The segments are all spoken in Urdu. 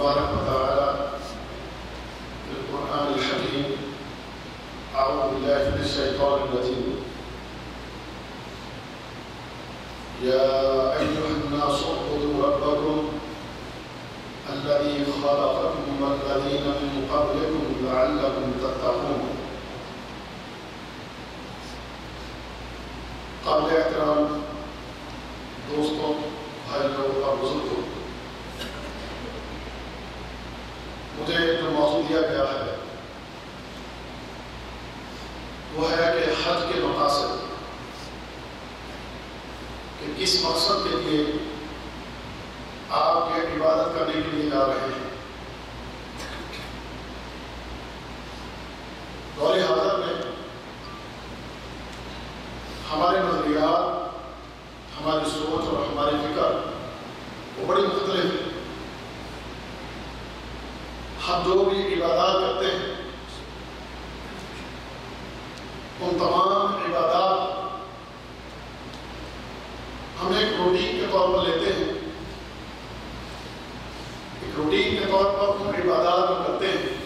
تبارك وتعالى في القرآن الحكيم أعوذ بالله من الشيطان الرجيم. يا أيها الناس اعبدوا ربكم الذي خلقكم والذين من قبلكم لعلكم تتقون. قابل احترام دوستوں بھائیوں اور بزرگوں مجھے جو موضوع دیا گیا ہے؟ وہ ہے کہ حج کے مقاصد۔ کہ کس مقصد کے لیے آپ یہ عبادت کرنے کے لیے جا رہے ہیں۔ دور حاضر میں ہمارے نظریات، ہماری سوچ اور ہماری فکر وہ بڑی مختلف ہے ہم جو بھی عبادات کرتے ہیں۔ ان تمام عبادات ہم ایک روٹین کے طور پر لیتے ہیں۔ ایک روٹین کے طور پر ان عبادات کو کرتے ہیں۔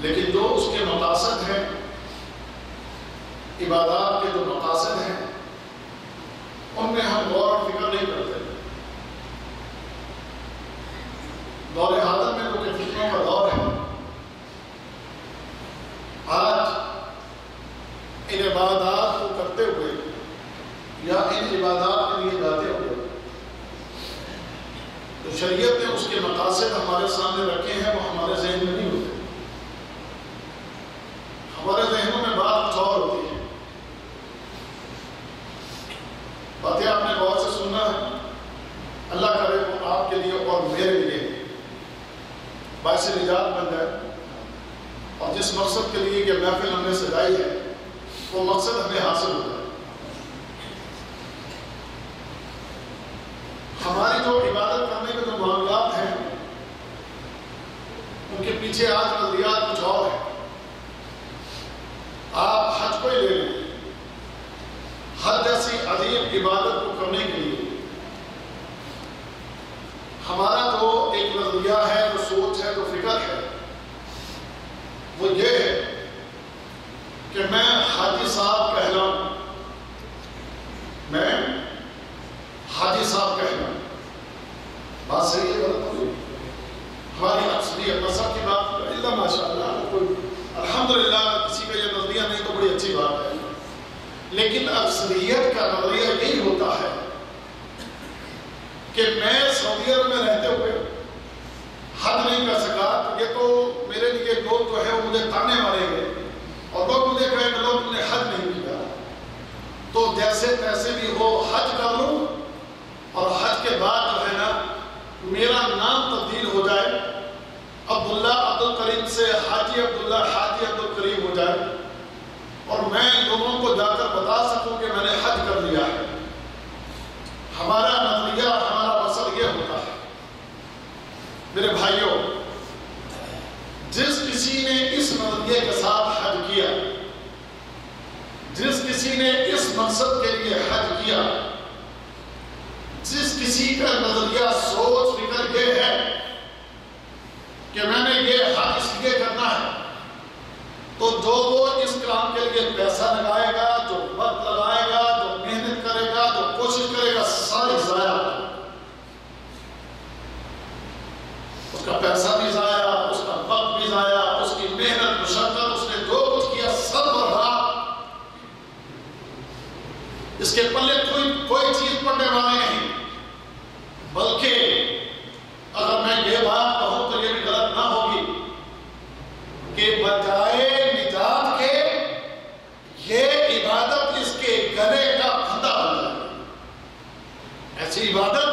لیکن جو اس کے مقاصد ہیں، عبادات کے جو مقاصد ہیں، ان میں ہم غور و فکر نہیں کرتے دور حاضر میں جو کہ فتنوں کا دور ہے۔ آج ان عبادات کو کرتے ہوئے یا ان عبادات کے لیے جاتے ہوئے تو شریعت نے اس کے مقاصد ہمارے سامنے رکھے ہیں، وہ ہمارے ذہن میں نہیں ہوتے۔ ہمارے ذہنوں میں بات کچھ اور ہوتی ہے۔ باتیں آپ نے غور سے سننا ہے۔ اللہ کرے وہ آپ کے لیے اور میرے لیے۔ باعث نجات بن جائے اور جس مقصد کے لیے یہ محفل ہم نے سجائی ہے، وہ مقصد ہمیں حاصل ہو جائے۔ ہماری جو عبادت کرنے کے جو معاملات ہیں، ان کے پیچھے آج نظریات کچھ اور ہیں۔ آپ حج کو ہی لے لیں۔ حج جیسی عظیم عبادت کو کرنے کے لیے۔ ہمارا جو ایک نظریہ ہے سوچ ہے جو فکر ہے۔ وہ یہ ہے کہ میں حاجی صاحب کہلاؤں۔ میں حاجی صاحب کہلاؤں۔ بات صحیح ہے، غلط ہوئی ہماری اکثریت نصب کی بات اللہ ماشاء اللہ کوئی الحمدللہ کسی کا یہ نظریہ نہیں تو بڑی اچھی بات ہے۔ لیکن اکثریت کا نظریہ یہی ہوتا ہے کہ میں سعودی عرب میں رہتے ہوئے حد نہیں کر سکا۔ یہ تو میرے لیے لوگ جو ہے وہ مجھے تانے ماریں گے اور لوگ مجھے کہیں کہ لوگ نے حج نہیں کیا۔ تو جیسے تیسے بھی ہو حج کر لوں اور حج کے بعد جو ہے نا میرا نام تبدیل ہو جائے، عبداللہ عبد الکریم سے حاجی عبداللہ حاجی عبد الکریم ہو جائے اور میں لوگوں کو جا کر بتا سکوں کہ میں نے حج کر لیا ہے۔ ہمارا نظریہ، ہمارا مقصد یہ ہوتا ہے میرے بھائیوں، جس کسی نے اس نظریے کے ساتھ حج کیا، جس کسی نے اس مقصد کے لیے حج کیا، جس کسی کا نظریہ سوچ فکر یہ ہے کہ میں نے یہ حج اس لیے کرنا ہے، تو جو وہ اس کام کے لیے پیسہ لگائے گا، جو وقت لگائے گا جو محنت کرے گا جو کوشش کرے گا ساری ضائع اس کا پیسہ بھی ضائع اس کا وقت بھی ضائع اس کی محنت مشقت اس نے جو کچھ کیا سب برباد اس کے پلے کوئی کوئی چیز پڑنے والے نہیں۔ بلکہ اگر میں یہ بات کہوں تو یہ بھی غلط نہ ہوگی کہ بجائے نجات کے یہ عبادت اس کے گلے کا پھندا ہو جائے۔ ایسی عبادت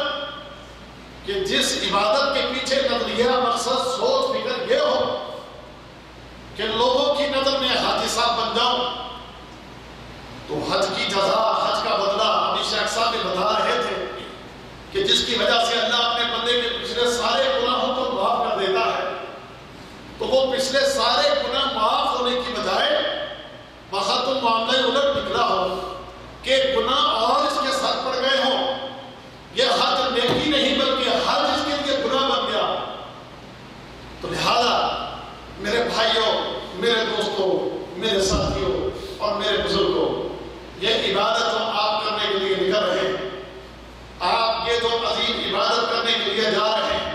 کہ جس عبادت کے پیچھے نظریہ، مقصد، سوچ، فکر یہ ہو کہ لوگوں کی نظر میں حاجی صاحب بن جاؤں تو حج کی جزا بتا رہے تھے کہ جس کی وجہ سے اللہ اپنے بندے کے پچھلے سارے گناہوں کو معاف کر دیتا ہے، تو وہ پچھلے سارے گناہ معاف ہونے کی بجائے وہاں معاملہ الٹ نکلا ہو کہ گناہ اور اس کے ساتھ پڑ گئے ہوں۔ یہ حج نیکی نہیں بلکہ حج اس کے لیے گناہ بن گیا۔ تو لہذا میرے بھائیوں، میرے دوستوں، میرے ساتھیوں اور میرے بزرگوں، یہ عبادت جو آپ کرنے کے لیے نکل رہے ہیں آپ یہ جو عظیم عبادت کرنے کے لیے جا رہے ہیں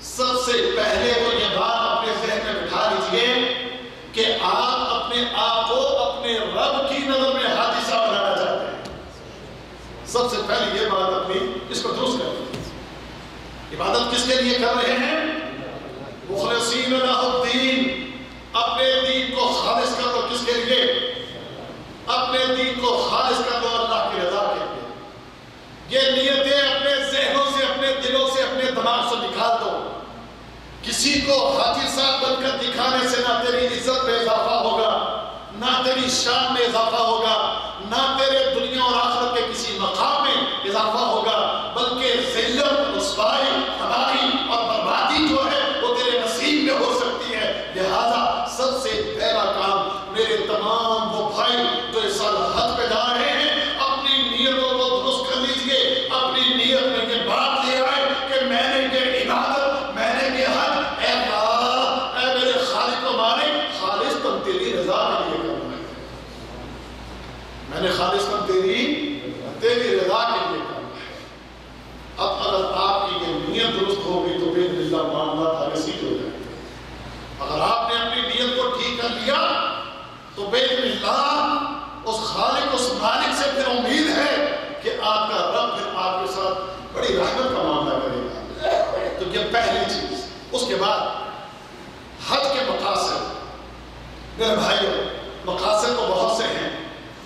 سب سے پہلے تو یہ بات اپنے ذہن میں بٹھا لیجیے کہ آپ اپنے آپ کو اپنے رب کی نظر میں حادثہ بنانا چاہتے ہیں۔ سب سے پہلے یہ بات اپنی اس کو درست کر لیجیے عبادت کس کے لیے کر رہے ہیں؟ مخلصین لہ الدین۔ اپنے دین کو خالص کر دو کس کے لیے؟ اپنے دین کو خالص کر دو اللہ کی رضا کے لیے۔ یہ نیتیں اپنے ذہنوں سے، اپنے دلوں سے، اپنے دماغ سے نکال دو۔ کسی کو حاجی صاحب بن کر دکھانے سے نہ تیری عزت میں اضافہ ہوگا، نہ تیری شان میں اضافہ ہوگا، نہ تیرے دنیا اور آخرت کے کسی مقام میں اضافہ ہوگا بلکہ ذلت رسوائی تباہی اور بربادی جو ہے وہ تیرے نصیب میں ہو سکتی ہے لہذا سب سے پہلا کام میرے تمام وہ بھائی جو اس سال حج پہ جا رہے ہیں اپنی نیتوں کو درست کر لیجیے اپنی نیت میں یہ بات لے آئے کہ میں نے یہ عبادت میں نے یہ حج اے اللہ اے میرے خالق و مالک خالص تم تیری رضا کے لیے کرنا ہے میں نے خالص تم تیری تیری رضا کے لیے کرنا ہے اب اگر آپ کی یہ نیت درست ہوگی تو بے اللہ معاملات آگے سیدھ ہو جائے اگر آپ نے اپنی نیت کو ٹھیک کر لیا تو بے اللہ اس خالق اس مالک سے پھر امید ہے کہ آپ کا رب پھر آپ کے ساتھ بڑی کا معاملہ کرے۔ گا تو یہ پہلی چیز، اس کے بعد حج کے مقاصد۔ میرے بھائیوں مقاصد تو بہت سے ہیں،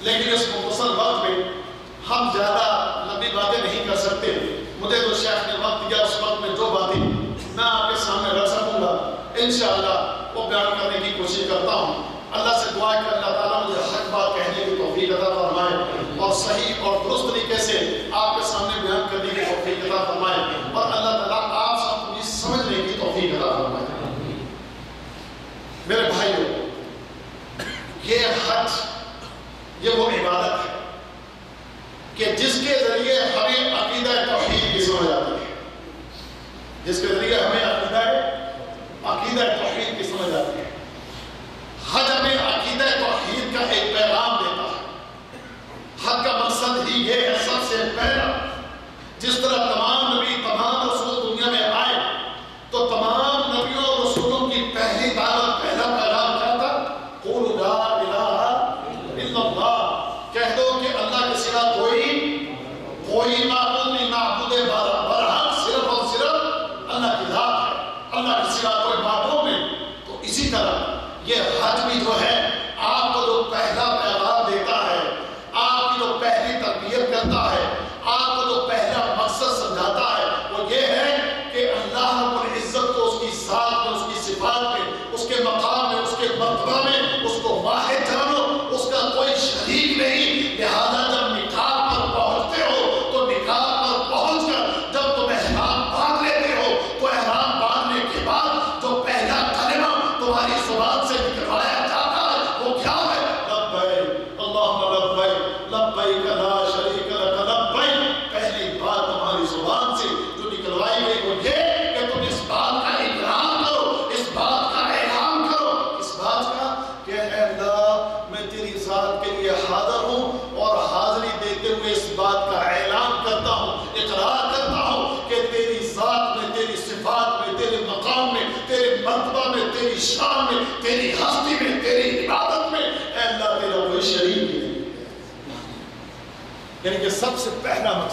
لیکن اس مختصر وقت میں ہم زیادہ لمبی باتیں نہیں کر سکتے۔ مجھے تو شیخ نے وقت دیا، اس وقت میں جو باتیں میں آپ کے سامنے رکھ سکوں گا، انشاءاللہ وہ بیان کرنے کی کوشش کرتا ہوں اللہ سے دعا ہے کہ اللہ تعالیٰ مجھے حق بات کہنے کی توفیق عطا فرمائے اور صحیح اور درست طریقے سے آپ کے سامنے بیان کرنے کی توفیق عطا فرمائے اور اللہ تعالیٰ آپ سب کو بھی سمجھنے کی توفیق عطا فرمائے میرے بھائیوں یہ حج یہ وہ عبادت ہے کہ جس کے ذریعے ہمیں عقیدہ توحید کی سمجھ آتی ہے۔ جس کے ذریعے ہمیں عقیدہ عقیدہ توحید کی سمجھ آتی ہے۔ حج ہمیں عقیدہ توحید کا ایک پیغام دیتا ہے۔ حج کا مقصد ہی یہ ہے، سب سے پہلا، جس طرح تمام نبی تمام رسول دنیا میں آئے تو تمام نبیوں اور رسولوں کی پہلی دعوت پہلا پیغام کیا تھا قول لا الہ الا اللہ کہہ دو کہ اللہ کے سوا کوئی کوئی معبود نہیں معبود برحق صرف اور صرف اللہ کی ذات ہے اللہ کے سوا کوئی معبود نہیں تو اسی طرح یہ حج بھی جو ہے آپ کو جو پہلا پیغام دیتا ہے آپ کی جو پہلی تربیت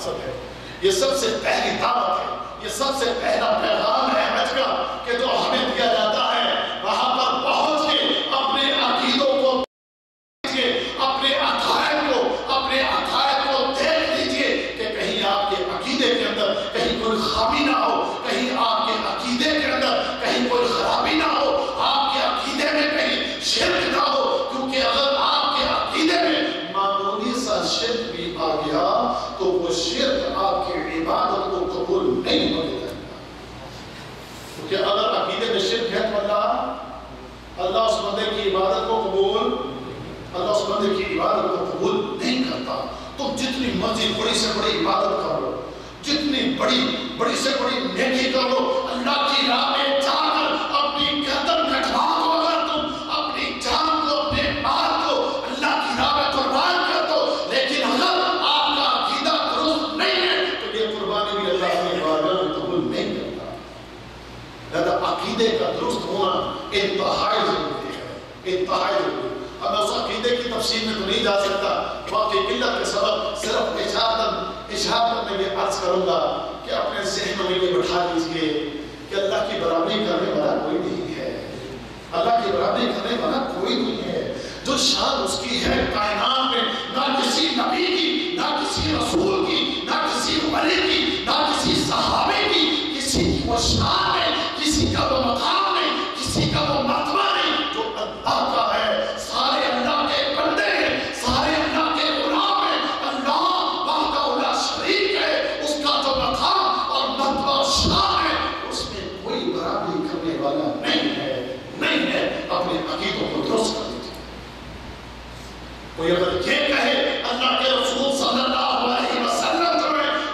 مقصد ہے۔ یہ سب سے پہلی دعوت ہے۔ یہ سب سے پہلا پیغام ہے۔ تو وہ شرک آپ کی عبادت کو قبول نہیں ہونے گا کیونکہ اگر عقیدے میں شرک ہے تو اللہ اللہ اس بندے کی عبادت کو قبول اللہ اس بندے کی عبادت کو قبول نہیں کرتا۔ تو جتنی مرضی بڑی سے بڑی عبادت کرو، جتنی بڑی بڑی سے بڑی نیکی کرو، اللہ کی راہ میں انتہائی ضروری ہے، انتہائی ضروری اب میں عقیدے کی تفصیل میں تو نہیں جا سکتا، واقعی قلت کے سبب صرف اشارتاً اشارتاً میں یہ عرض کروں گا کہ اپنے ذہن میں یہ بٹھا لیجیے کہ اللہ کی برابری کرنے والا کوئی نہیں ہے۔ اللہ کی برابری کرنے والا کوئی نہیں ہے۔ جو شان اس کی ہے، کائنات کوئی اگر یہ کہے اللہ کے رسول صلی اللہ علیہ وسلم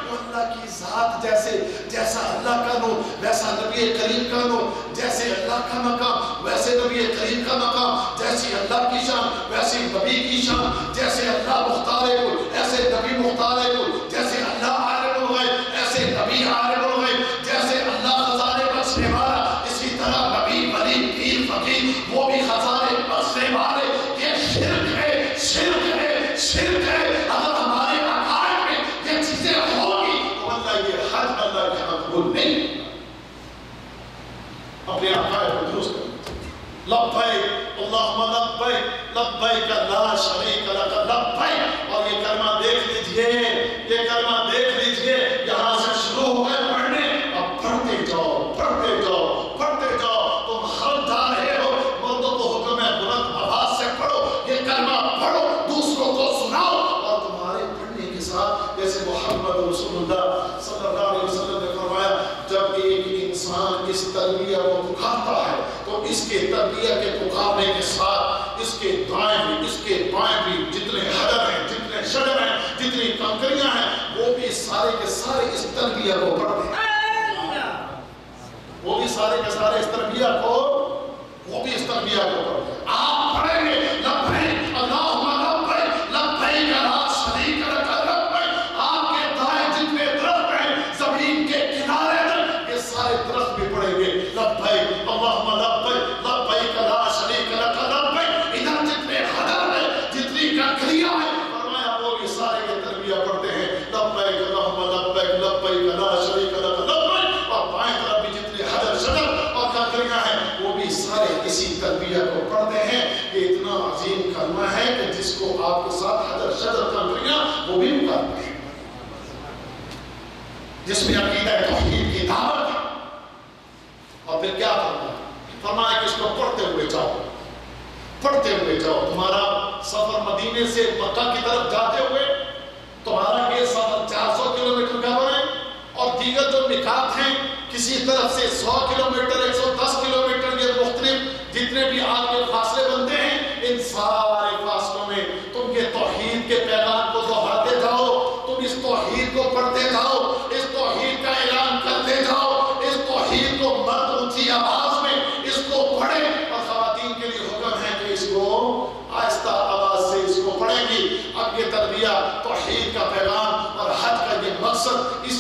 وہ اللہ کی ذات جیسے جیسا اللہ کا نو ویسا نبی کریم کا نو جیسے اللہ کا مقام ویسے نبی کریم کا مقام جیسی اللہ کی شان ویسی نبی کی شان جیسے اللہ مختار کو ایسے نبی مختار کو جیسے اللہ عالم ہو گئے ایسے نبی عالم لبائی اللہم لبیک کا لا شریک لک لبیک اور یہ کرمہ دیکھ لیجیے۔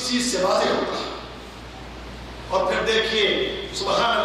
چیز سے واضح ہوتا ہے اور پھر دیکھیے سبحان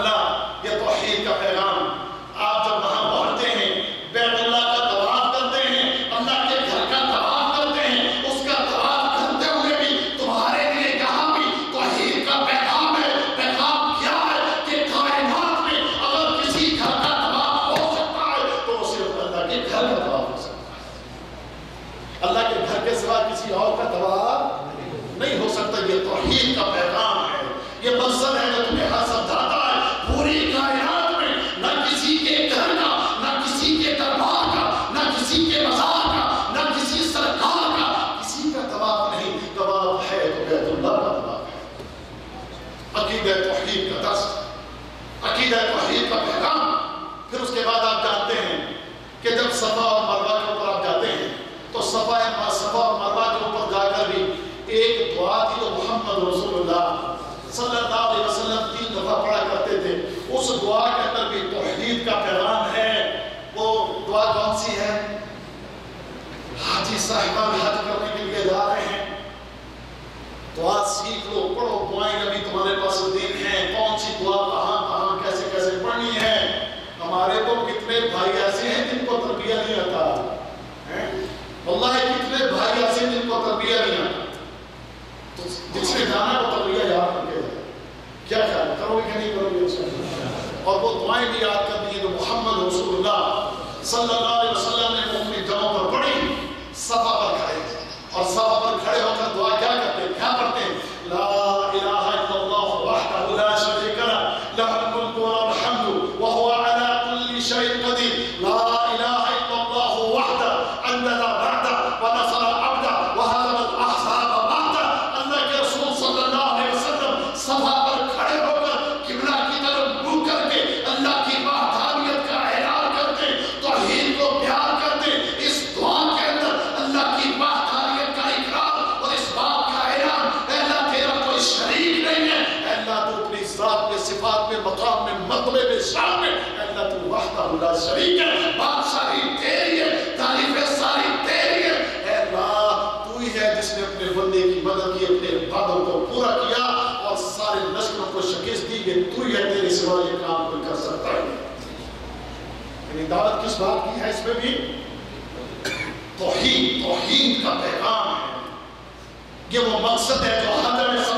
اور وہ دعائیں بھی یاد کرنی ہے جو محمد رسول اللہ صلی اللہ علیہ وسلم نے دعوت کس بات کی ہے اس میں بھی؟ توحید توحید کا پیغام ہے یہ وہ مقصد ہے جو حضرت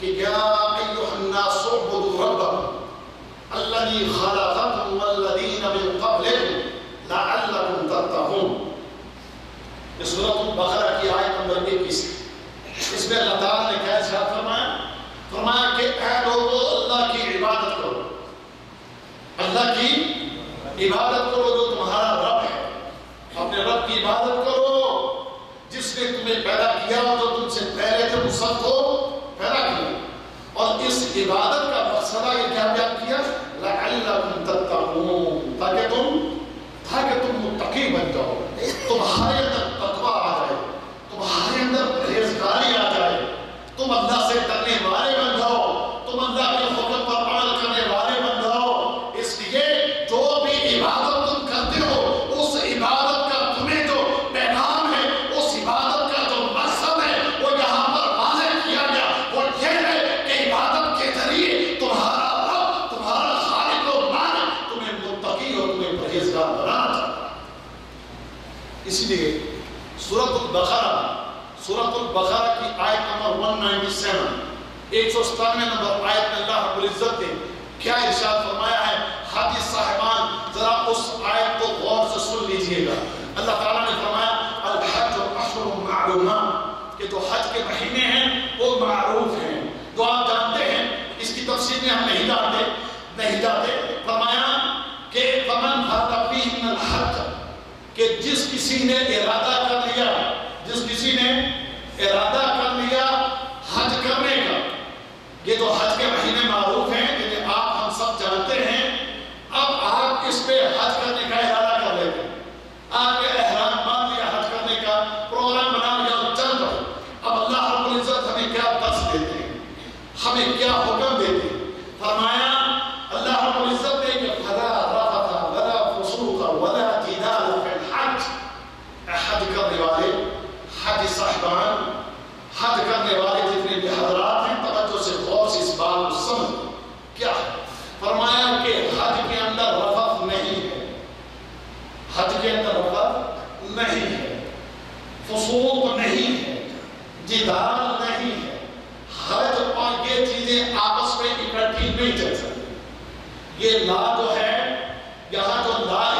کہ یا ایوہ الناس عبدوا ربکم الذی خلقکم والذین من قبلکم لعلکم تتقون۔ یہ سورۃ البقرہ کی آیت نمبر 21 اس میں اللہ تعالی نے کیا ارشاد فرمایا؟ فرمایا کہ اے لوگو، اللہ کی عبادت کرو۔ اللہ کی عبادت کرو جو تمہارا رب ہے۔ اپنے رب کی عبادت کرو۔ جس نے تمہیں پیدا کیا تو تم سے پہلے تھے وہ سب کو عبادت کا مقصدہ یہ کیا بیان کیا؟ لَعَلَّكُمْ تَتَّقُونَ۔ تاکہ تم تاکہ تم متقی بن جاؤ۔ تمہارے اندر تقوی آ جائے۔ تمہارے اندر ریزگاری آ جائے۔ تم اللہ سے تقوی ایک سو ستانوے نمبر آیت میں اللہ رب العزت نے کیا ارشاد فرمایا ہے؟ حاجی صاحبان، ذرا اس آیت کو غور سے سن لیجیے گا۔ اللہ تعالیٰ نے فرمایا، الحج و اشہر معلومات کہ جو حج کے مہینے ہیں، وہ معروف ہیں۔ تو آپ جانتے ہیں، اس کی تفصیل میں ہم نہیں جانتے، نہیں جاتے فرمایا کہ فمن فاتفی من الحج، کہ جس کسی نے ارادہ کر لیا، جس کسی نے ارادہ کر لیا حج کرنے یہ تو حج کے مہینے معروف ہیں کہ آپ ہم سب جانتے ہیں۔ اب آپ اس پہ حج کرنے یہ لا جو ہے یہاں جو لا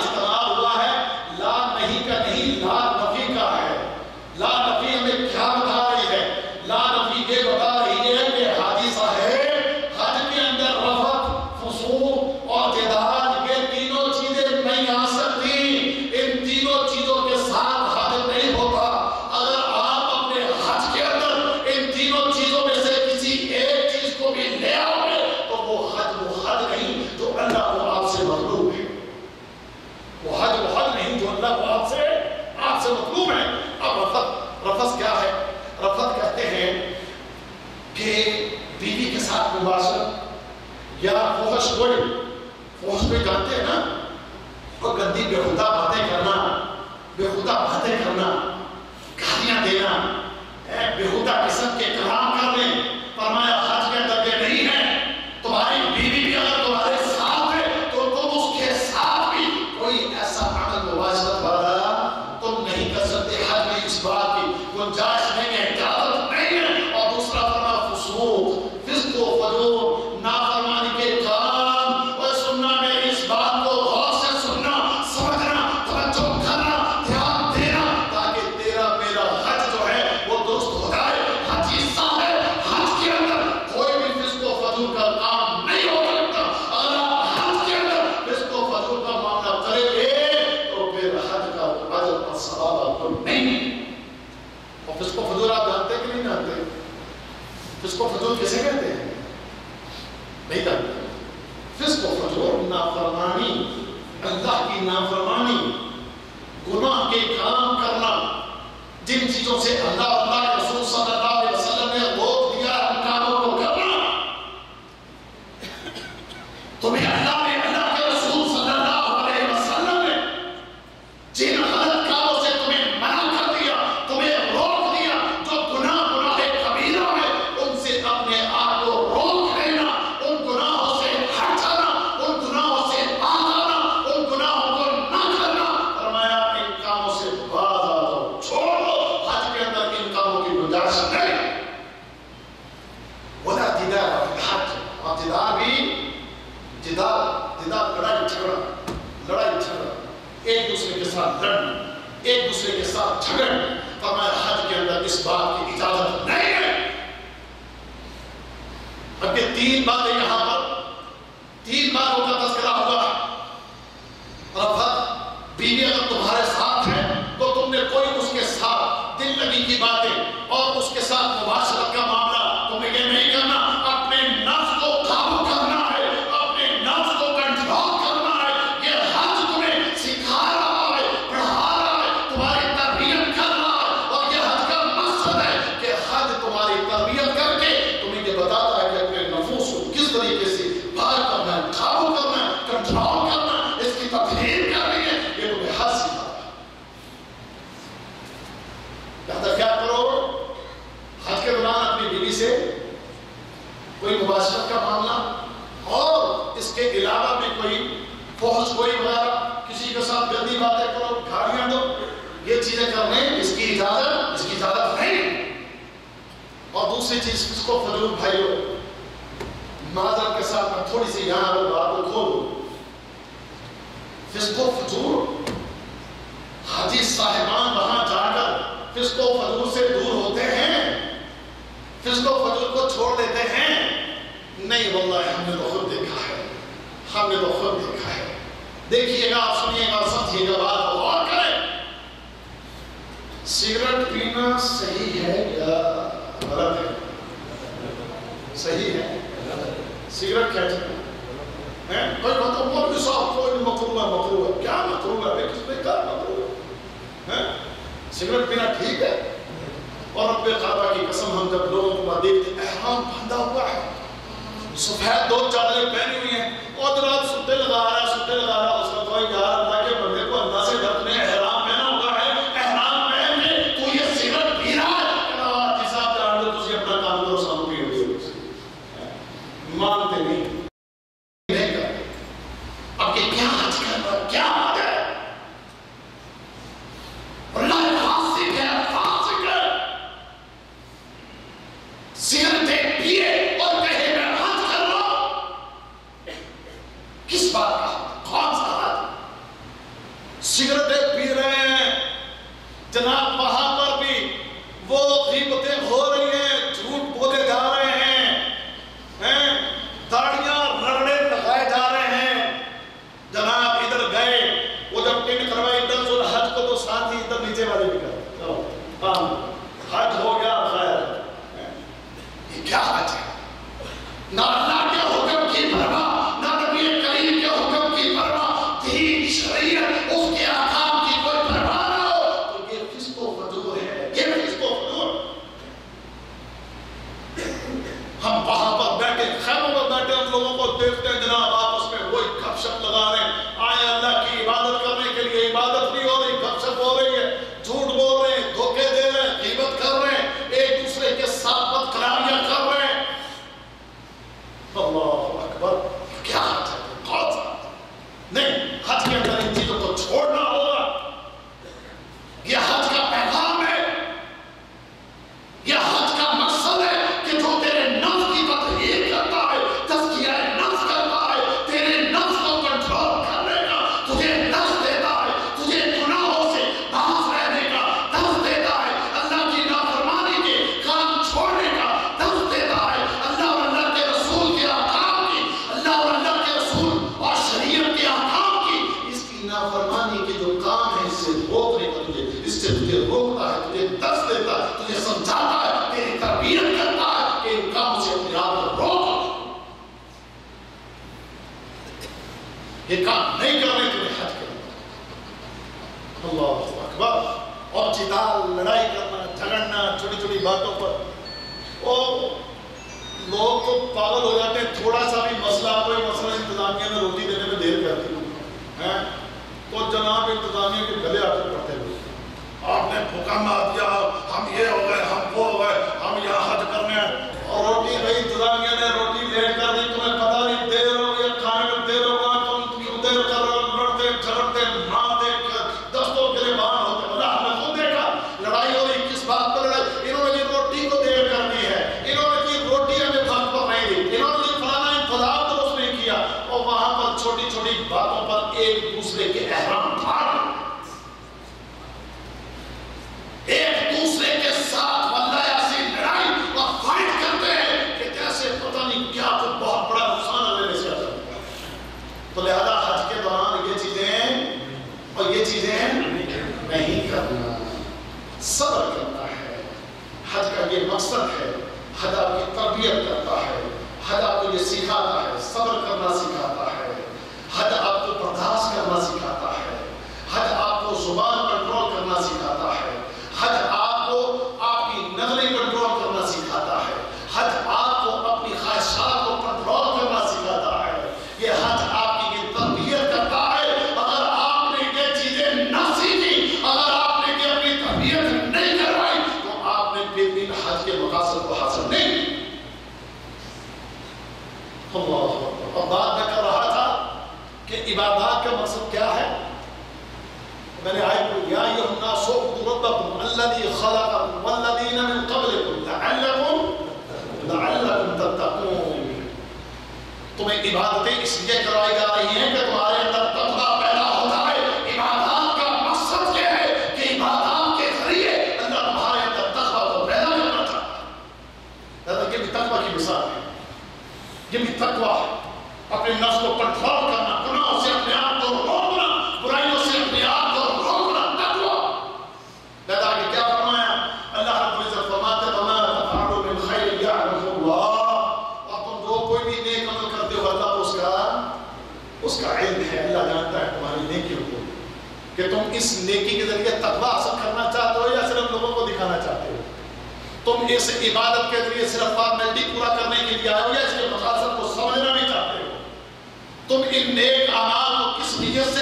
کی نافرمانی گناہ کے کام کرنا جن چیزوں سے اللہ دوسری چیز اس کو فضول بھائیو، مادر کے ساتھ میں تھوڑی سی یہاں اگر بات کو کھولوں۔ فسق و فجور حدیث صاحبان وہاں جا کر فسق و فجور سے دور ہوتے ہیں۔ فسق و فجور کو چھوڑ دیتے ہیں۔ نہیں، واللہ، ہم نے تو خود دیکھا ہے۔ ہم نے تو خود دیکھا ہے۔ دیکھئے گا، سنیے گا، سمجھیے گا، بات غور کریں۔ سگریٹ پینا صحیح ہے یا غلط ہے۔ صحیح ہے۔ سگریٹ کھینچنا ہے کوئی کہتا مولوی صاحب کوئی مکروہ مکروہ ہے کیا مکروہ ہے کس میں کیا مکروہ ہے؟ سگریٹ پینا ٹھیک ہے؟ اور رب کعبہ کی قسم ہم جب لوگوں کو دیکھتے احرام باندھا ہوا ہے۔ سفید دو چادریں پہنی ہوئی ہیں۔ اور رات ستے لگا رہا ہے ستے لگا رہا ہے، اس کا کوئی یار mountain. پاگل ہو جاتے ہیں، تھوڑا سا بھی مسئلہ، کوئی مسئلہ انتظامیہ میں روٹی دینے میں دیر کرتی ہے تو جناب انتظامیہ کے گلے آتے کر پڑتے ہوئے آپ نے بھوکا مار دیا، ہم یہ کہ تم اس نیکی کے ذریعے تقوی حاصل کرنا چاہتے ہو یا صرف لوگوں کو دکھانا چاہتے ہو؟ تم اس عبادت کے ذریعے صرف فارمیلٹی پورا کرنے کے لیے آئے ہو یا اس کے مقاصد کو سمجھنا نہیں چاہتے ہو؟ تم ان نیک اعمال کو کس نیت سے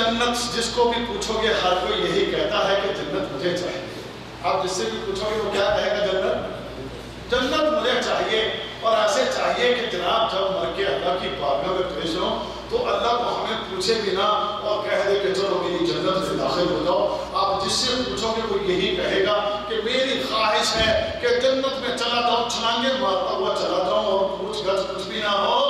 جنت جس کو بھی پوچھو گے ہر کوئی یہی کہتا ہے کہ جنت مجھے چاہیے۔ آپ جس سے بھی پوچھو گے وہ کیا کہے گا جنت؟ جنت مجھے چاہیے۔ اور ایسے چاہیے کہ جناب، جب مر کے اللہ کی پالیوں میں پیش ہوں، تو اللہ کو ہمیں پوچھے بھی نہ، اور کہہ دے کہ چلو میری جنت سے داخل ہو جاؤ۔ آپ جس سے پوچھو گے وہ یہی کہے گا کہ میری خواہش ہے کہ جنت میں چلا جاؤں چھلانگے مارتا ہوا چلا جاؤں، اور پوچھ گچھ کچھ بھی نہ ہو۔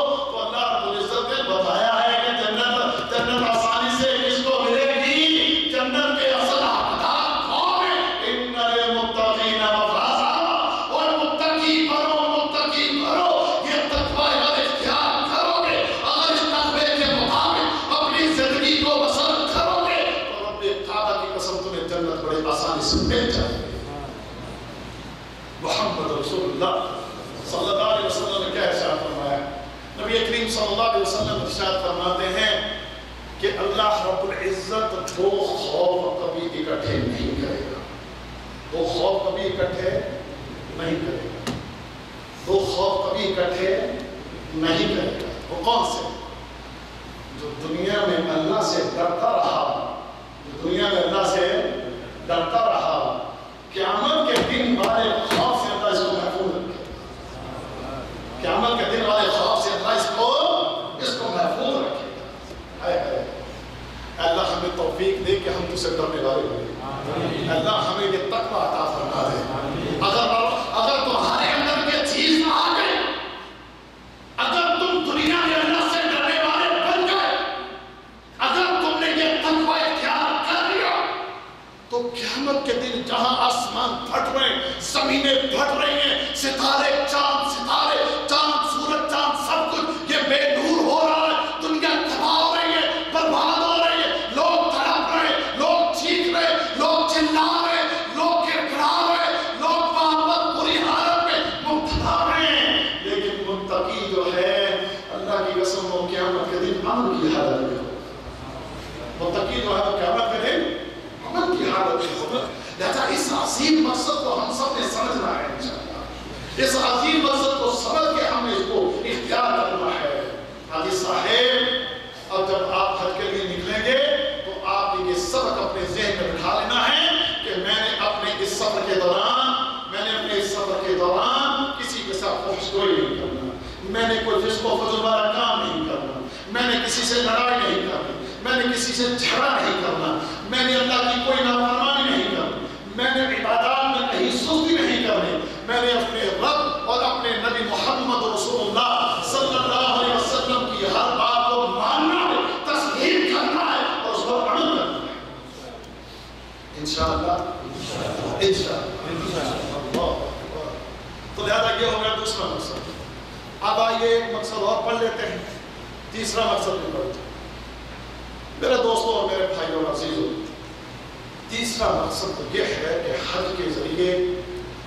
وسلم ارشاد فرماتے ہیں کہ اللہ رب العزت دو خوف کبھی اکٹھے نہیں کرے گا۔ دو خوف کبھی اکٹھے نہیں کرے گا۔ دو خوف کبھی اکٹھے نہیں کرے گا۔ وہ کون سے؟ جو دنیا میں اللہ سے ڈرتا رہا، جو دنیا میں اللہ سے ڈرتا رہا سے ڈرنے والے بنے۔ اللہ ہمیں پڑھ لیتے ہیں۔ تیسرا مقصد بھی پڑھ۔ میرے دوستوں اور میرے بھائیوں، عزیزوں، تیسرا مقصد تو یہ ہے کہ حج کے ذریعے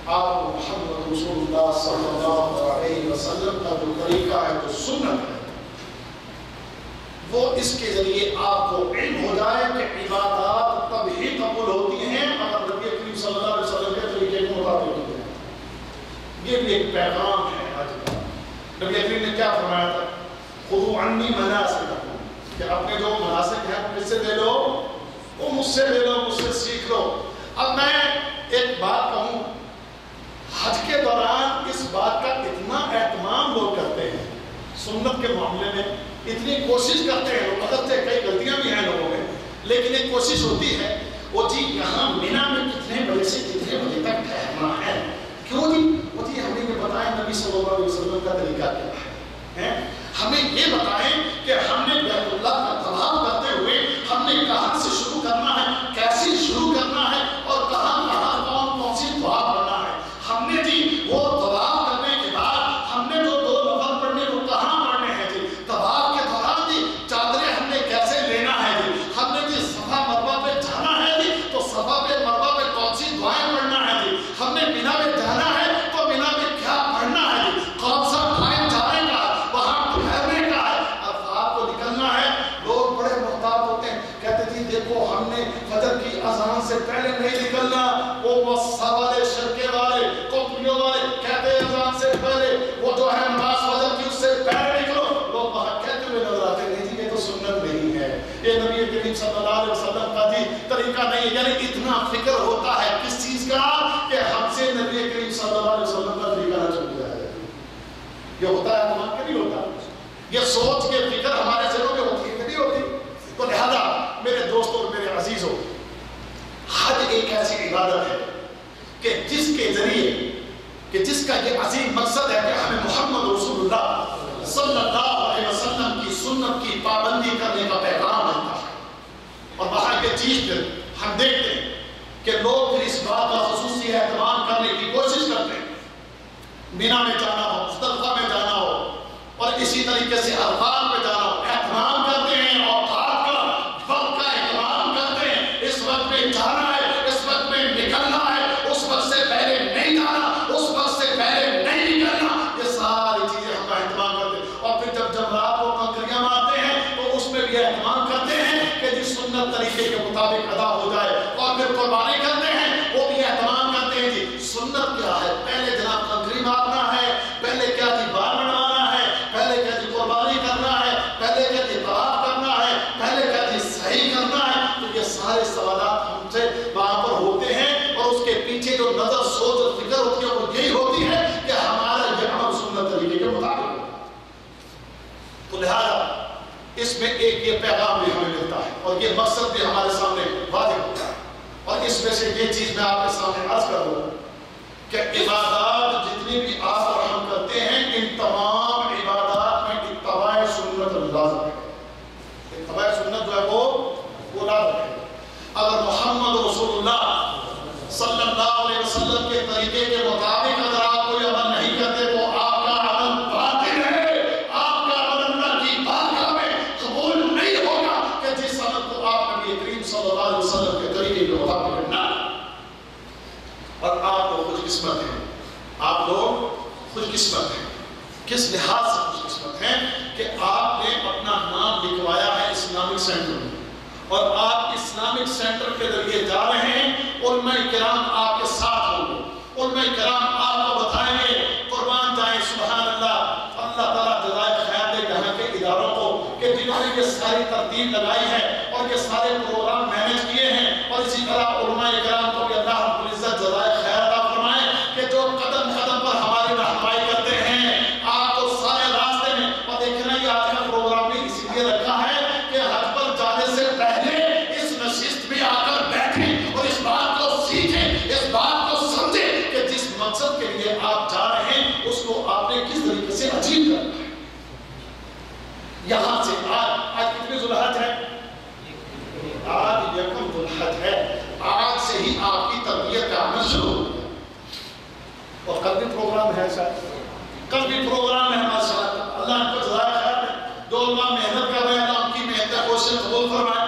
آپ محمد رسول اللہ صلی اللہ علیہ وسلم کا جو طریقہ ہے، جو سنت ہے، وہ اس کے ذریعے آپ کو علم ہو جائے کہ عبادات تب ہی قبول ہوتی ہیں اگر نبی کریم صلی اللہ علیہ وسلم کے طریقے کے مطابق ہوتے ہیں۔ یہ بھی ایک پیغام کیا فرمایا تھا؟ خود عنی مناسک کہ اپنے جو مناسک ہیں مجھ سے لے لو، وہ مجھ سے لے لو، مجھ سے سیکھ لو۔ اب میں ایک بات کہوں، حج کے دوران اس بات کا اتنا اہتمام لوگ کرتے ہیں، سنت کے معاملے میں اتنی کوشش کرتے ہیں، لوگ اگرچہ کئی غلطیاں بھی ہیں لوگوں میں، لیکن ایک کوشش ہوتی ہے، وہ جی یہاں مینا میں کتنے بجے سے کتنے بجے تک ٹھہرنا ہے؟ کیوں جی وہ جی ہمیں یہ بتائیں نبی صلی اللہ علیہ وسلم کا طریقہ کیا ہے۔ ہمیں یہ بتائیں کہ ہم نے بیت اللہ کا طواف کرتے ہوئے ہم نے کہاں سے شروع کرنا ہے کیسے شروع کرنا ہے اور کہاں کہاں کون کون سی دعا کرنا ہے ہم نے جی وہ طواف کرنے کے بعد ہم نے جو دو نفر پڑھنے وہ کہاں پڑھنے ہیں جی طواف کے دوران جی چادریں ہم نے کیسے لینا ہے جی ہم نے جی صفا مروا پہ جانا ہے جی تو صفا پہ مروا پہ کون سی دعائیں پڑھنا ہے جی ہم نے بنا پہ جانا ہے تو بنا پہ کیا پڑھنا ہے جی کون سا ٹائم جانے کا وہاں ٹھہرنے کا ہے افراد کو نکلنا ہے لوگ بڑے محتاط ہوتے ہیں کہتے جی دیکھو ہم نے فجر کی اذان سے پہلے نہیں نکلنا وہ مسا والے شرکے والے کمپنیوں والے کہتے ہیں اذان سے پہلے وہ جو ہے نماز فجر کی اس سے پہلے نکلو لوگ وہاں کہتے ہوئے نظر آتے ہیں جی یہ تو سنت نہیں ہے یہ نبی کریم صلی اللہ علیہ وسلم کا جی طریقہ نہیں ہے یعنی اتنا فکر ہوتا ہے کس چیز کا کہ ہم سے نبی کریم صلی اللہ علیہ وسلم کا طریقہ نہ چھوٹ جائے یہ ہوتا ہے تمام کے نہیں ہوتا یہ سوچ کے فکر ہمارے ذہنوں میں ہوتی ہے کہ نہیں ہوتی تو لہذا میرے دوستوں اور میرے عزیزوں حج ایک ایسی عبادت ہے کہ جس کے ذریعے کہ جس کا یہ عظیم مقصد ہے کہ ہمیں محمد رسول اللہ صلی اللہ علیہ وسلم کی سنت کی پابندی کرنے کا پیغام ملتا ہے۔ اور وہاں کے چیز پھر ہم دیکھتے ہیں کہ لوگ پھر اس بات کا خصوصی اہتمام کرنے کی کوشش کرتے ہیں۔ مینا میں جانا ہو مصطلفہ میں جانا ہو اور اسی طریقے سے عرفات میں جانا ہو اہتمام کرتے ہیں اوقات کا وقت کا اہتمام کرتے ہیں اس وقت میں جانا ہے اس وقت میں نکلنا ہے اس وقت سے پہلے نہیں جانا اس وقت سے پہلے نہیں نکلنا یہ ساری چیزیں ہم کا اہتمام کرتے ہیں اور پھر جب جب رات کو کنکریاں مارتے ہیں تو اس میں بھی اہتمام کرتے ہیں کہ جس سنت طریقے کے مطابق ادا ہو جائے اور پھر قربانی کرتے ہیں وہ بھی اہتمام کرتے ہیں جی سنت کیا ہے پہلے جناب کنکری مارنا ہے پہلے کیا جی بال بنوانا ہے پہلے کیا جی قربانی کرنا ہے پہلے کیا جی طواف کرنا ہے پہلے کیا جی صحیح کرنا ہے تو یہ سارے سوالات ہم سے وہاں پر ہوتے ہیں اور اس کے پیچھے جو نظر سوچ اور فکر ہوتی ہے وہ یہی ہوتی ہے کہ ہمارا یہ عمل سنت طریقے کے مطابق ہو تو لہذا اس میں ایک یہ پیغام بھی ہمیں ملتا ہے اور یہ مقصد بھی ہمارے سامنے واضح ہوتا ہے۔ اور اس میں سے یہ چیز میں آپ کے سامنے عرض کر دوں کہ عبادات جتنی بھی آپ اور ہم کرتے ہیں، ان تمام عبادات میں اتباع سنت لازم ہے اتباع سنت جو ہے وہ وہ لازم ہے اگر محمد رسول اللہ صلی اللہ علیہ وسلم کے طریقے کے مطابق اگر آپ کوئی عمل نہیں کرتے تو آپ کا عمل باطل ہے آپ کا عمل اللہ کی بارگاہ میں قبول نہیں ہوگا کہ جس عمل کو آپ نبی کریم صلی اللہ علیہ وسلم کے طریقے کے مطابق کرنا اور آپ لوگ خوش قسمت ہیں آپ لوگ خوش قسمت ہیں کس لحاظ سے خوش قسمت ہیں کہ آپ نے اپنا نام لکھوایا ہے اسلامک سینٹر میں۔ اور آپ اسلامک سینٹر کے ذریعے جا رہے ہیں، علماء کرام آپ کے ساتھ ہوں گے۔ علماء کرام آپ کو بتائیں گے، قربان جائیں سبحان اللہ اللہ تعالیٰ جزائے خیر دے یہاں کے اداروں کو کہ جنہوں نے یہ ساری ترتیب لگائی ہے اور یہ سارے پروگرام مینج کیے ہیں۔ اور اسی طرح علماء کرام کو بھی اللہ رب العزت جزائے خیر عطا فرمائے کہ جو قدم قدم پر ہماری رہنمائی کرتے ہیں آپ کو سارے راستے میں اور دیکھنا یہ آج کا پروگرام بھی اسی لیے رکھا ہے کہ حج پر جانے سے پہلے اس نشست میں آ کر بیٹھیں اور اس بات کو سیکھیں اس بات کو سمجھیں کہ جس مقصد کے لیے آپ جا رہے ہیں اس کو آپ نے کس طریقے سے اچیو کرنا ہے یہاں سے آج آج کتنی ذوالحج ہے آج یکم ذوالحج ہے۔ آج سے ہی آپ کی تربیت کا عمل شروع ہو گیا۔ اور کل بھی پروگرام ہے سر کل بھی پروگرام ہے ماشاء اللہ اللہ ان کو جزائے خیر دے جو علماء محنت کر رہے ہیں اللہ ان کی محنت کو کوشش قبول فرمائے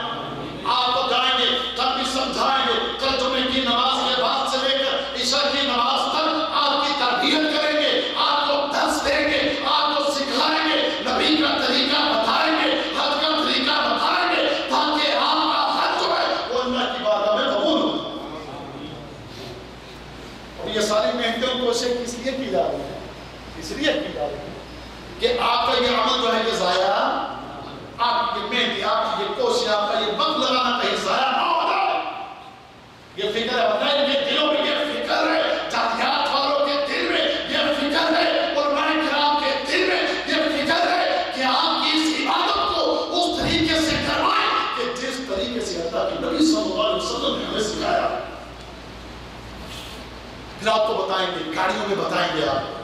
آپ کو جائیں گے کل بھی سمجھائیں گے کل جمعے کی نماز کے بعد سے لے کر عشاء کی نماز تک آپ کی تربیت کریں گے آپ کو درس دیں گے آپ کو سکھائیں گے نبی کا طریقہ بتائیں گے حج کا طریقہ بتائیں گے تاکہ آپ کا حج جو ہے وہ اللہ کی بارگاہ میں قبول ہو اور یہ ساری محنتیں اور کوششیں کس لیے کی جا رہی ہیں اس لیے کی جا رہی ہے کہ آپ کا یہ عمل جو ہے یہ ضائع آپ کی محنت آپ کی یہ کوشش، آپ کا یہ وقت لگانا کہیں ضائع نہ ہو جائے۔ یہ فکر ہے بتائیں کہ دلوں میں یہ فکر ہے۔ جاتیات والوں کے دل میں یہ فکر ہے، علماء کرام کے دل میں یہ فکر ہے کہ آپ کی اس عبادت کو اس طریقے سے کروائیں کہ جس طریقے سے اللہ کی نبی صلی اللہ علیہ وسلم نے ہمیں سکھایا۔ پھر آپ کو بتائیں گے، گاڑیوں میں بتائیں گے آپ۔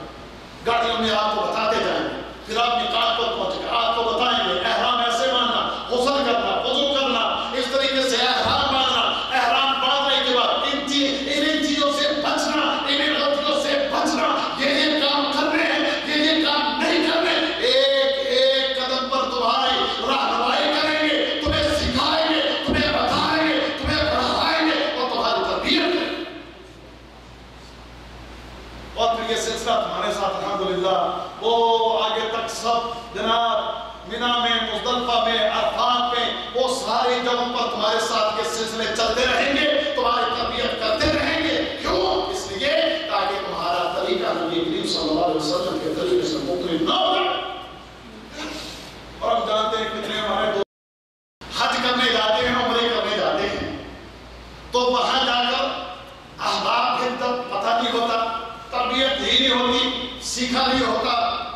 گاڑیوں میں آپ کو بتاتے جائیں گے۔ پھر آپ نکاح پر پہنچے گا آپ کو بتائیں گے احرام ایسے ماننا غسل کرنا وضو کرنا اس طریقے سے احرام باندھنا احرام باندھنے کے بعد ان چیز ان ان چیزوں سے بچنا ان ان غلطیوں سے بچنا یہ یہ کام کرنے ہیں یہ یہ کام نہیں کرنے ایک ایک قدم پر تمہاری رہنمائی کریں گے تمہیں سکھائیں گے تمہیں بتائیں گے تمہیں پڑھائیں گے اور تمہاری تربیت کریں گے اور پھر یہ سلسلہ تمہارے ساتھ الحمدللہ وہ آگے تک سب جناب مینا میں مزدلفہ میں عرفات میں وہ ساری جگہوں پر تمہارے ساتھ کے سلسلے چلتے رہیں گے تمہاری تربیت کرتے رہیں گے کیوں اس لیے تاکہ تمہارا طریقہ نبی کریم صلی اللہ علیہ وسلم کے طریقے سے مختلف نہ ہو جائے اور ہم جانتے ہیں کتنے ہمارے دوست حج کرنے جاتے ہیں عمرے کرنے جاتے ہیں تو وہاں جا کر احباب کے تب پتہ نہیں ہوتا تربیت ہی نہیں ہوتی سیکھا نہیں ہوتا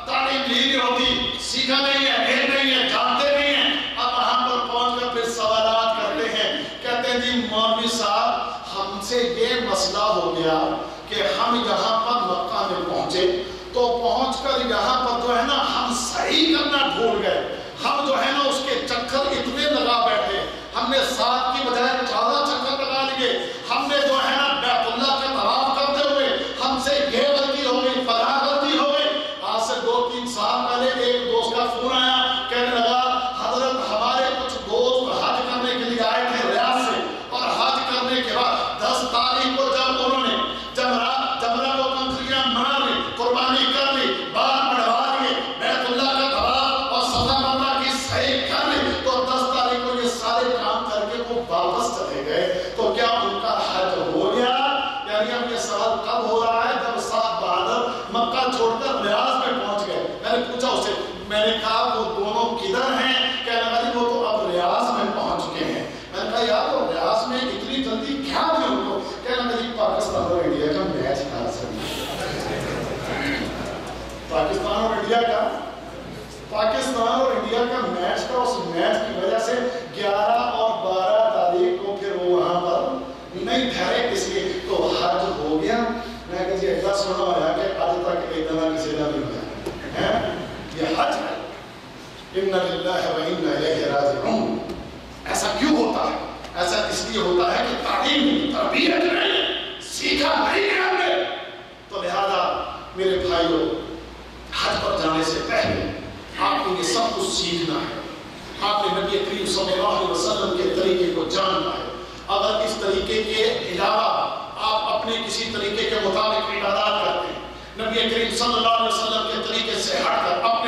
تعلیم ہی نہیں ہوتی۔ سیکھا نہیں ہے علم نہیں ہے جانتے نہیں ہیں۔ اب وہاں پر پہنچ کر پھر سوالات کرتے ہیں، کہتے ہیں جی مولوی صاحب، ہم سے یہ مسئلہ ہو گیا کہ ہم یہاں پر مکہ میں پہنچے۔ تو پہنچ کر یہاں پر جو ہے نا، ہم صحیح کرنا بھول گئے۔ ہم جو ہے نا، اس کے چکر اتنے لگا بیٹھے۔ ہم نے سات کی بجائے چودہ چکر لگا لیے ہم نے جو ہے نا بیت اللہ کا طواف کرتے ہوئے ہم سے یہ غلطی ہو گئی فلاں غلطی ہو گئی آج سے دو تین سال پہلے ایک دوست کا فون آیا کہنے لگا حضرت ہمارے کچھ دوست حج کرنے کے لیے آئے تھے ریاض سے اور حج کرنے کے بعد دس تاریخ کو جب انہوں نے جمرہ جمرہ کو کنکریاں مار لی قربانی کر لی بال بڑھوا لیے بیت اللہ کا طواف اور صفا مروا کی صحیح کر لی تو دس تاریخ کو یہ سارے کام کر کے وہ واپس چلے گئے تو کیا ان کا حج ہو گیا یعنی اب یہ سوال کب ہو رہا ہے جب صاحب بہادر مکہ چھوڑ کر ریاض میں پہنچ گئے میں نے پوچھا اسے میں نے کہا وہ دونوں کدھر ہیں کہنے لگا جی وہ تو اب ریاض میں پہنچ چکے ہیں میں نے کہا یار وہ ریاض میں اتنی جلدی کیا تھی ان کو کہنے لگا جی پاکستان اور انڈیا کا میچ تھا سر پاکستان اور انڈیا کا پاکستان اور انڈیا کا میچ تھا اس میچ کی وجہ سے گیارہ اور بارہ تاریخ کو پھر وہ وہاں پر نہیں ٹھہرے، اس لیے تو حج ہو گیا۔ میں کہا جی ایسا سنا ہوا کہ آج تک ایک دنہ کسی نہ بھی ہوا ہے یہ حج ہے۔ ان للہ و انا الیہ راجعون۔ ایسا کیوں ہوتا ہے؟ ایسا اس لیے ہوتا ہے کہ تعلیم، تربیت نہیں، سیکھا نہیں ہے ہم نے۔ تو لہذا میرے بھائیوں حج پر جانے سے پہلے آپ کو یہ سب کچھ سیکھنا ہے۔ آپ نے نبی کریم صلی اللہ علیہ وسلم کے طریقے کو جاننا ہے اگر اس طریقے کے علاوہ آپ اپنے کسی طریقے کے مطابق عبادات کرتے ہیں، نبی کریم صلی اللہ علیہ وسلم کے طریقے سے ہٹ کر اپنے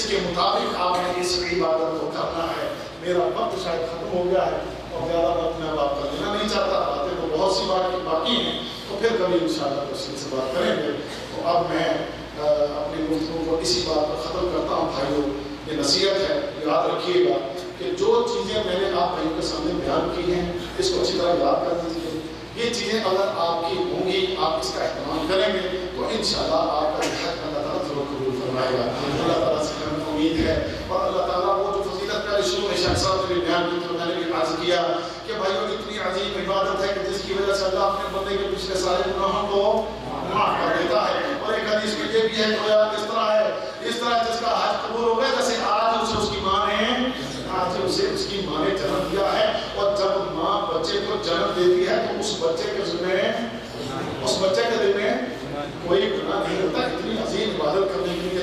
اس کے مطابق آپ نے اس عبادت کو کرنا ہے۔ میرا وقت شاید ختم ہو گیا ہے اور زیادہ وقت میں بات کر لینا نہیں چاہتا۔ باتیں تو بہت سی بات باقی ہیں۔ تو پھر کبھی انشاءاللہ تفصیل سے بات کریں گے۔ تو اب میں اپنی گفتگو کو اسی بات پر ختم کرتا ہوں۔ بھائیوں، یہ نصیحت ہے، یاد رکھیے گا کہ جو چیزیں میں نے آپ بھائیوں کے سامنے بیان کی ہیں، اس کو اچھی طرح یاد کر دیجیے یہ چیزیں اگر آپ کی ہوں گی، آپ اس کا اہتمام کریں گے، تو انشاءاللہ آپ کا اللہ تعالیٰ ضرور قبول فرمائے امید ہے۔ اور اللہ تعالیٰ وہ جو فضیلت پہلے شروع میں شاہ صاحب نے بیان کی تو میں نے بھی عرض کیا کہ بھائیوں، اتنی عظیم عبادت ہے کہ جس کی وجہ سے اللہ اپنے بندے کے پچھلے سارے گناہوں کو معاف کر دیتا ہے۔ اور ایک حدیث کے لیے بھی ہے کہ اس طرح ہے۔ اس طرح جس کا حج قبول ہو گیا، جیسے آج اسے اس کی ماں نے، آج اسے اس کی ماں نے جنم دیا ہے۔ اور جب ماں بچے کو جنم دیتی ہے تو اس بچے کے ذمے اس بچے کے دل میں کوئی گناہ نہیں ہوتا۔ اتنی عظیم عبادت کرنے کے لیے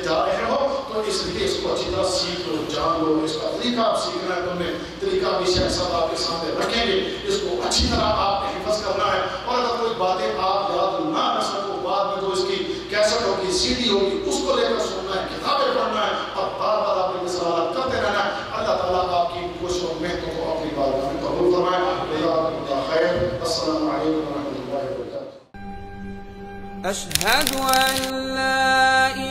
لیے اس کو اچھی طرح سیکھ لو جان لو اس کا طریقہ آپ سیکھنا ہے تم نے طریقہ بھی شیخ صاحب آپ کے سامنے رکھیں گے اس کو اچھی طرح آپ نے حفظ کرنا ہے اور اگر کوئی باتیں آپ یاد نہ رکھ سکو بعد میں تو اس کی کیسٹ ہوگی سی ڈی ہوگی اس کو لے کر سننا ہے کتابیں پڑھنا ہے اور بار بار آپ نے سوالات کرتے رہنا ہے اللہ تعالیٰ آپ کی کوششوں اور محنتوں کو اپنی بارگاہ میں قبول فرمائے خیر السلام علیکم ورحمۃ اللہ وبرکاتہ أشهد أن